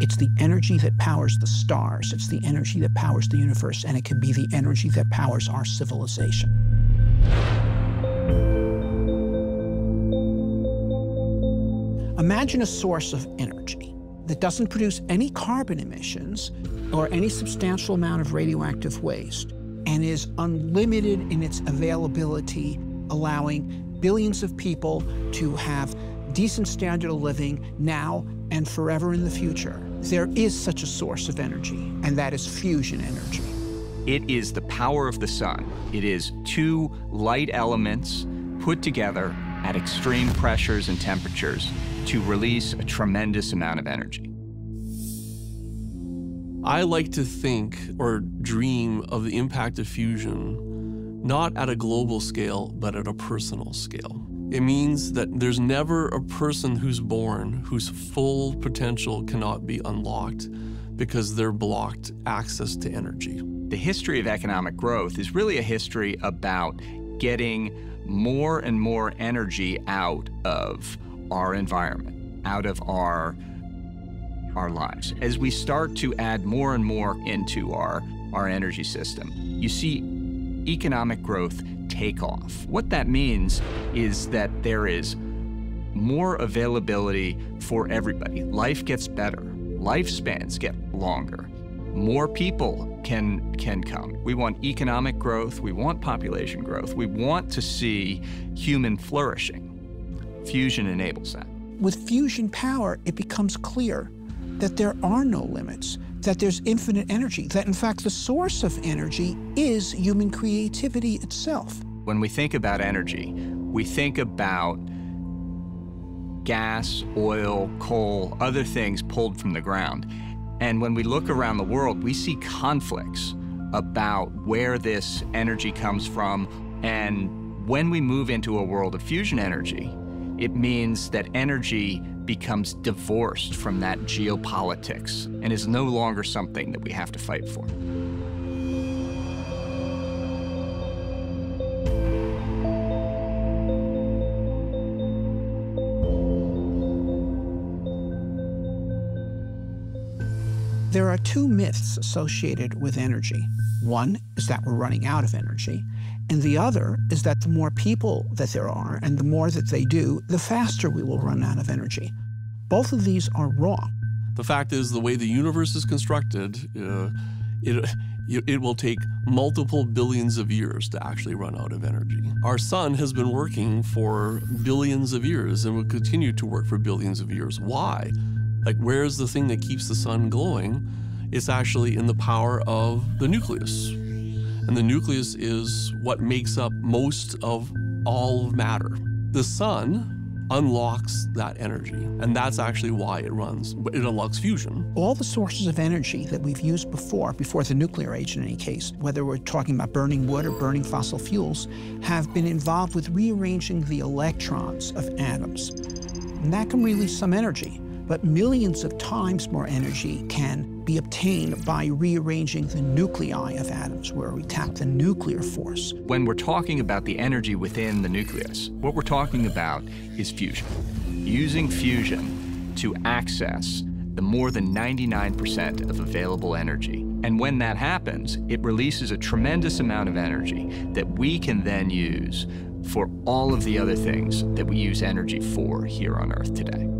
It's the energy that powers the stars, it's the energy that powers the universe, and it can be the energy that powers our civilization. Imagine a source of energy that doesn't produce any carbon emissions or any substantial amount of radioactive waste and is unlimited in its availability, allowing billions of people to have decent standard of living now and forever in the future. There is such a source of energy, and that is fusion energy. It is the power of the sun. It is two light elements put together at extreme pressures and temperatures to release a tremendous amount of energy. I like to think or dream of the impact of fusion not at a global scale, but at a personal scale. It means that there's never a person who's born whose full potential cannot be unlocked because they're blocked access to energy. The history of economic growth is really a history about getting more and more energy out of our environment, out of our our lives. As we start to add more and more into our our energy system, you see economic growth take off. What that means is that there is more availability for everybody. Life gets better. Lifespans get longer. More people can can come. We want economic growth, we want population growth. We want to see human flourishing. Fusion enables that. With fusion power, it becomes clear that there are no limits that there's infinite energy, that in fact the source of energy is human creativity itself. When we think about energy, we think about gas, oil, coal, other things pulled from the ground. And when we look around the world, we see conflicts about where this energy comes from. And when we move into a world of fusion energy, it means that energy becomes divorced from that geopolitics and is no longer something that we have to fight for. There are two myths associated with energy. One is that we're running out of energy, and the other is that the more people that there are and the more that they do, the faster we will run out of energy. Both of these are wrong. The fact is, the way the universe is constructed, uh, it, it will take multiple billions of years to actually run out of energy. Our sun has been working for billions of years and will continue to work for billions of years. Why? Like, where's the thing that keeps the sun glowing? It's actually in the power of the nucleus. And the nucleus is what makes up most of all matter. The sun unlocks that energy, and that's actually why it runs. It unlocks fusion. All the sources of energy that we've used before, before the nuclear age in any case, whether we're talking about burning wood or burning fossil fuels, have been involved with rearranging the electrons of atoms. And that can release some energy but millions of times more energy can be obtained by rearranging the nuclei of atoms, where we tap the nuclear force. When we're talking about the energy within the nucleus, what we're talking about is fusion. Using fusion to access the more than 99% of available energy. And when that happens, it releases a tremendous amount of energy that we can then use for all of the other things that we use energy for here on Earth today.